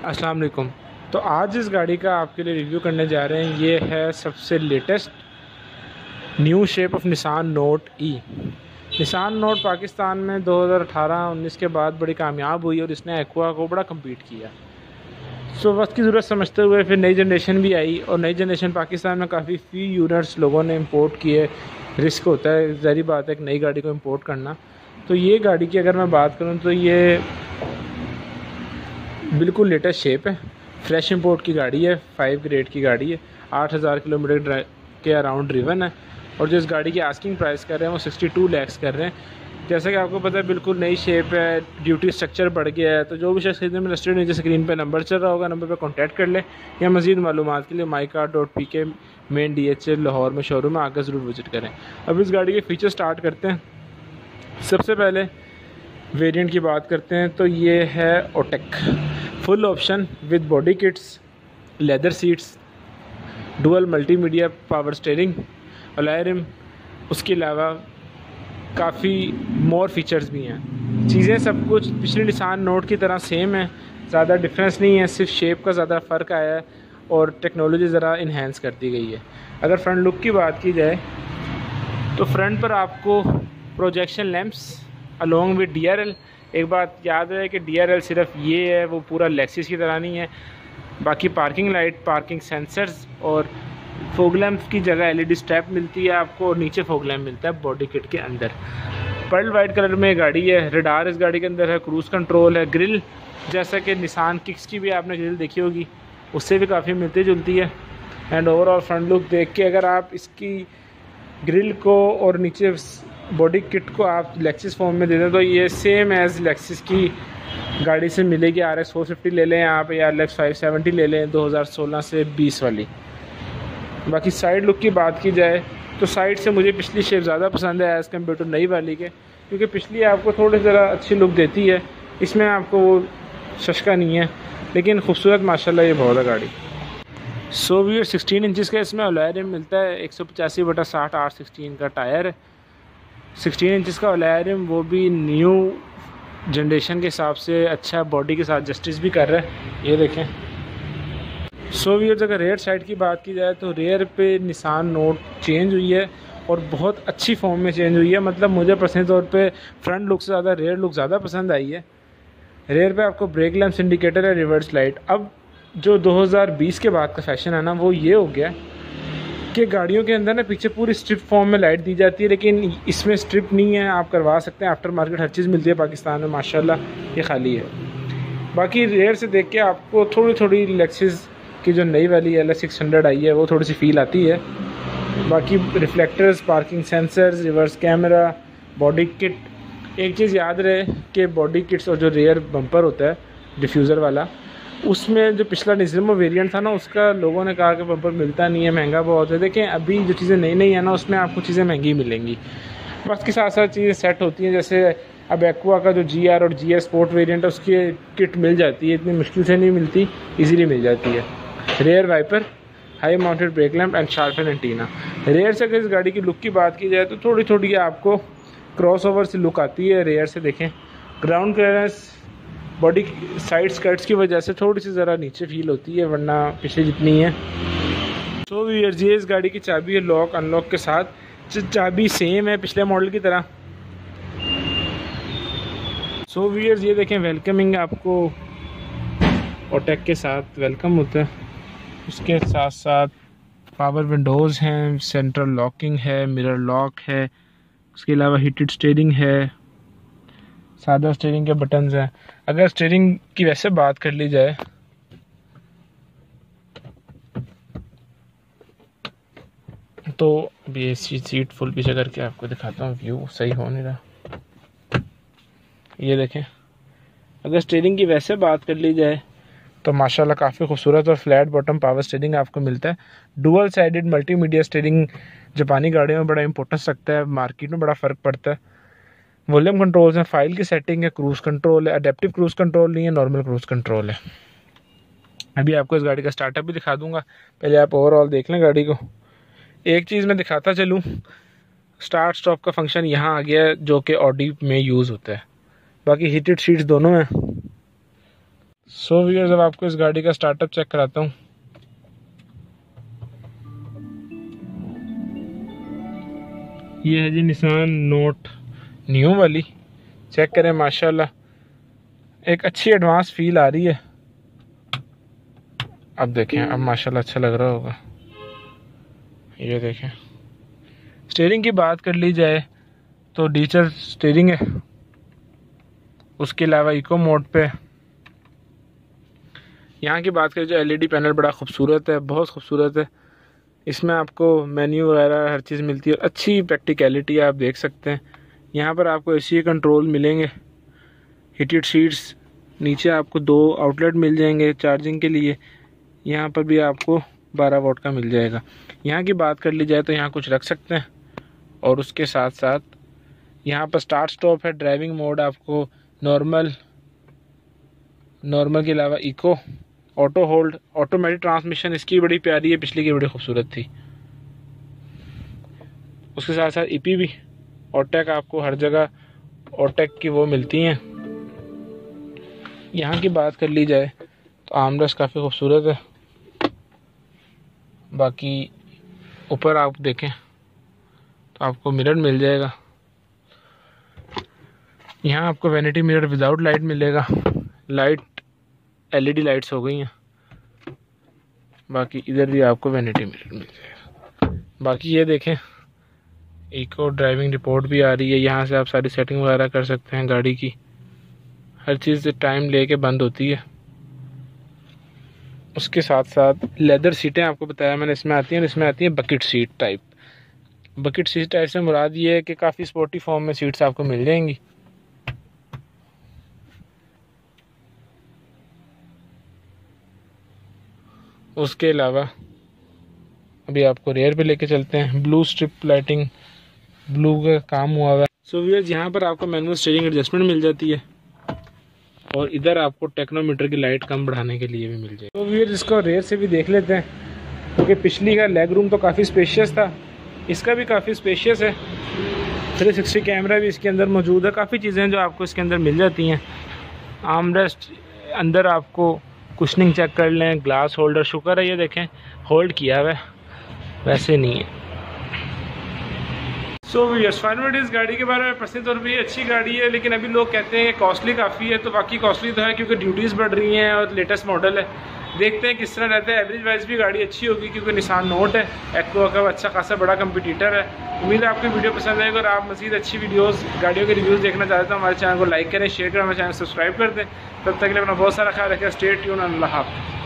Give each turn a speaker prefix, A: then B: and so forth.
A: अस्सलाम वालेकुम तो आज इस गाड़ी का आपके लिए रिव्यू करने जा रहे हैं। ये है सबसे latest new shape of Nissan Note e Nissan Note Pakistan में 2018-19 के बाद बड़ी कामयाब हुई और इसने एक्वा को बड़ा कम्पीट किया। सो वक्त की ज़रूरत समझते हुए फिर नई जनरेशन भी आई और नई जनरेशन पाकिस्तान में काफ़ी फ़ी यूनिट्स लोगों ने इम्पोर्ट किए। रिस्क होता है, जहरी बात है एक नई गाड़ी को इम्पोर्ट करना। तो ये गाड़ी की अगर मैं बात करूँ तो ये बिल्कुल लेटेस्ट शेप है। फ्रेश इंपोर्ट की गाड़ी है फाइव ग्रेड की गाड़ी है, आठ हज़ार किलोमीटर के अराउंड ड्रिवन है। और जो इस गाड़ी की आस्किंग प्राइस कर रहे हैं, वो सिक्सटी टू लैक्स कर रहे हैं। जैसा कि आपको पता है, बिल्कुल नई शेप है ड्यूटी स्ट्रक्चर बढ़ गया है। तो जो भी शख्स खरीदने में इंटरेस्टेड नीचे स्क्रीन पर नंबर चल रहा होगा नंबर पर कॉन्टैक्ट कर ले। या मजीद मालूम के लिए mica dot P K main D H L Lahore में शोरूम में आकर ज़रूर विज़िट करें। अब इस गाड़ी के फीचर स्टार्ट करते हैं। सबसे पहले वेरिएंट की बात करते हैं तो ये है Autech full option with body kits, leather seats, dual multimedia power steering alloy rim उसके अलावा काफ़ी मोर फीचर्स भी हैं। चीज़ें सब कुछ पिछले निशान नोट की तरह सेम है, ज़्यादा डिफरेंस नहीं है, सिर्फ़ शेप का ज़्यादा फ़र्क आया है और टेक्नोलॉजी ज़रा इन्हेंस कर दी गई है। अगर फ्रंट लुक की बात की जाए तो फ्रंट पर आपको projection lamps along with DRL एक बात याद है कि DRL सिर्फ़ ये है, वो पूरा लेक्सिस की तरह नहीं है। बाकी पार्किंग लाइट पार्किंग सेंसर्स और फोग लैम्प की जगह एलईडी स्टेप मिलती है आपको और नीचे फोग लैम्प मिलता है बॉडी किट के अंदर। पर्ल वाइट कलर में गाड़ी है रेडार इस गाड़ी के अंदर है क्रूज़ कंट्रोल है ग्रिल जैसा कि निशान किक्स की भी आपने ग्रिल देखी होगी, उससे भी काफ़ी मिलती जुलती है। एंड ओवरऑल फ्रंट लुक देख के अगर आप इसकी ग्रिल को और नीचे बॉडी किट को आप लेक्सिस फॉर्म में दे दें तो ये सेम एज़ लेक्सिस की गाड़ी से मिलेगी आर एक्स फोर फिफ्टी ले लें, आप या एल एक्स फाइव सेवेंटी ले लें 2016 से 20 वाली। बाकी साइड लुक की बात की जाए तो साइड से मुझे पिछली शेप ज़्यादा पसंद है एज़ कंपेयर टू नई वाली के, क्योंकि पिछली आपको थोड़ी ज़रा अच्छी लुक देती है। इसमें आपको वो शशका नहीं है, लेकिन खूबसूरत माशाल्लाह ये बहुत है गाड़ी। सो वीर सिक्सटीन इंचज़ का इसमें अलायरिम मिलता है, एक सौ पचासी बटा साठ आठ सिक्सटीन का टायर। है सिक्सटीन इंचज़ का अलायरिम वो भी न्यू जनरेशन के हिसाब से अच्छा बॉडी के साथ जस्टिस भी कर रहा है। ये देखें। सो वीयर्स अगर रेयर साइड की बात की जाए तो रेयर पे निशान नोट चेंज हुई है और बहुत अच्छी फॉर्म में चेंज हुई है। मतलब मुझे पर्सनल तौर पे फ्रंट लुक से ज़्यादा रेयर लुक ज़्यादा पसंद आई है। रेयर पे आपको ब्रेक लैम्प इंडिकेटर है रिवर्स लाइट अब जो 2020 के बाद का फ़ैशन है ना, वो ये हो गया कि गाड़ियों के अंदर ना पीछे पूरी स्ट्रिप फॉर्म में लाइट दी जाती है, लेकिन इसमें स्ट्रिप नहीं है, आप करवा सकते हैं। आफ्टर मार्केट हर चीज़ मिलती है पाकिस्तान में, माशाल्लाह, ये खाली है। बाकी रेयर से देख के आपको थोड़ी थोड़ी लेक्सिस की जो नई वाली एल सिक्स हंड्रेड आई है, वो थोड़ी सी फील आती है। बाकी reflectors parking sensors reverse camera body kit एक चीज़ याद रहे कि बॉडी किट्स और जो रेयर बम्पर होता है डिफ्यूज़र वाला उसमें जो पिछला निजमो वेरिएंट था ना, उसका लोगों ने कहा कि बम्पर मिलता नहीं है, महँगा बहुत है। देखें अभी जो चीज़ें नई नई है ना, उसमें आपको चीज़ें महँगी मिलेंगी। बस के साथ साथ चीज़ें सेट होती हैं, जैसे अब एक्वा का जो जी आर और जी एस स्पोर्ट वेरियंट है, उसकी किट मिल जाती है, इतनी मुश्किल से नहीं मिलती ईजिली मिल जाती है। Rear wiper high mounted brake lamp and shark fin antenna rear से अगर इस गाड़ी की लुक की बात की जाए तो थोड़ी थोड़ी आपको क्रॉस ओवर से लुक आती है रेयर से देखें। Ground clearance body side skirts की वजह से थोड़ी सी ज़रा नीचे फील होती है, वरना पीछे जितनी है। सो वीयर्स ये इस गाड़ी की चाबी है लॉक अनलॉक के साथ। चाबी सेम है पिछले मॉडल की तरह। सो वीयर्स ये देखें वेलकमिंग आपको। ओटेक के साथ वेलकम होता है। उसके साथ साथ पावर विंडोज़ हैं सेंट्रल लॉकिंग है मिरर लॉक है। उसके अलावा हीटेड स्टेयरिंग है। सादा स्टेयरिंग के बटन्स हैं। अगर स्टेयरिंग की वैसे बात कर ली जाए तो अभी ए सी सीट फुल पीछे करके आपको दिखाता हूँ व्यू सही हो नहीं रहा। ये देखें, अगर स्टेयरिंग की वैसे बात कर ली जाए तो माशाल्लाह काफ़ी खूबसूरत और फ्लैट बॉटम पावर स्टेयरिंग आपको मिलता है। डुअल साइडेड मल्टीमीडिया स्टेयरिंग जापानी गाड़ियों में बड़ा इंपॉर्टेंस रखता है मार्केट में बड़ा फ़र्क पड़ता है। वॉल्यूम कंट्रोल्स हैं, फ़ाइल की सेटिंग है, क्रूज़ कंट्रोल है अडेप्टिव क्रूज़ कंट्रोल नहीं है नॉर्मल क्रूज़ कंट्रोल है। अभी आपको इस गाड़ी का स्टार्टअप भी दिखा दूँगा। पहले आप ओवरऑल देख लें गाड़ी को। एक चीज़ मैं दिखाता चलूँ स्टार्ट स्टॉप का फ़ंक्शन यहाँ आ गया जो कि ऑडी में यूज़ होता है। बाकी हीटेड सीट्स दोनों हैं। सो वीयर्स अब आपको इस गाड़ी का स्टार्टअप चेक कराता हूँ। ये है जी निशान नोट न्यू वाली। चेक करें, माशाल्लाह। एक अच्छी एडवांस फील आ रही है। अब देखें, अब माशाल्लाह अच्छा लग रहा होगा। ये देखें। स्टेयरिंग की बात कर ली जाए तो डिजिटल स्टेयरिंग है। उसके अलावा इको मोड पे। यहाँ की बात करें जो एलईडी पैनल बड़ा खूबसूरत है, बहुत खूबसूरत है। इसमें आपको मेन्यू वगैरह हर चीज़ मिलती है अच्छी प्रैक्टिकलिटी है, आप देख सकते हैं। यहाँ पर आपको एसी कंट्रोल मिलेंगे। हीटेड सीट्स नीचे आपको दो आउटलेट मिल जाएँगे चार्जिंग के लिए। यहाँ पर भी आपको 12 वोट का मिल जाएगा। यहाँ की बात कर ली जाए तो यहाँ कुछ रख सकते हैं। और उसके साथ साथ यहाँ पर स्टार्ट स्टॉप है। ड्राइविंग मोड आपको नॉर्मल नॉर्मल के अलावा eco auto hold automatic transmission इसकी बड़ी प्यारी है, पिछली की बड़ी खूबसूरत थी। उसके साथ साथ ईपी भी। ऑटेक आपको हर जगह ऑटेक की वो मिलती हैं। यहाँ की बात कर ली जाए तो आमरस काफ़ी खूबसूरत है। बाकी ऊपर आप देखें तो आपको मिरर मिल जाएगा। यहाँ आपको वैनिटी मिरर विदाउट लाइट मिलेगा। लाइट एलईडी लाइट्स हो गई हैं। बाकी इधर भी आपको वैनिटी मिरर मिल जाएगा। बाकी ये देखें इको ड्राइविंग रिपोर्ट भी आ रही है। यहाँ से आप सारी सेटिंग वगैरह कर सकते हैं गाड़ी की। हर चीज़ टाइम ले लेके बंद होती है। उसके साथ साथ लेदर सीटें आपको बताया मैंने, इसमें आती हैं और इसमें आती हैं bucket seat type bucket seat type से मुराद ये है कि काफ़ी स्पोर्टी फॉर्म में सीट्स आपको मिल जाएँगी। उसके अलावा अभी आपको रेयर पे लेके चलते हैं। ब्लू स्ट्रिप लाइटिंग ब्लू का काम हुआ हुआ है। सो व्यूअर्स यहाँ पर आपको मैनुअल स्टेरिंग एडजस्टमेंट मिल जाती है। और इधर आपको टेक्नोमीटर की लाइट कम बढ़ाने के लिए भी मिल जाए तो व्यूअर्स इसको रेयर से भी देख लेते हैं। क्योंकि तो पिछली का लेग रूम तो काफ़ी स्पेशियस था। इसका भी काफ़ी स्पेशियस है। थ्री सिक्सटी कैमरा भी इसके अंदर मौजूद है। काफ़ी चीज़ें जो आपको इसके अंदर मिल जाती हैं। आमरेस्ट अंदर आपको कुशनिंग चेक कर लें। ग्लास होल्डर शुक्र है ये देखें। होल्ड किया हुआ है। वैसे नहीं है। सो यस फाइनल इस गाड़ी के बारे में प्रसिद्ध और भी अच्छी गाड़ी है, लेकिन अभी लोग कहते हैं कॉस्टली काफ़ी है तो बाकी कॉस्टली तो है क्योंकि ड्यूटीज़ बढ़ रही हैं और लेटेस्ट मॉडल है। देखते हैं किस तरह रहता है। एवरेज वाइज भी गाड़ी अच्छी होगी क्योंकि निशान नोट है एक्वा का अच्छा खासा बड़ा कंपटीटर है। उम्मीद है आपको वीडियो पसंद आएगा और आप मजीद अच्छी वीडियोस गाड़ियों के रिव्यूज़ देखना चाहते हैं हमारे चैनल को लाइक करें शेयर करें, हमारे चैनल सब्सक्राइब कर दें। तब तक के लिए अपना बहुत सारा ख्याल रखें स्टेट ट्यून अल्लाह हाफ़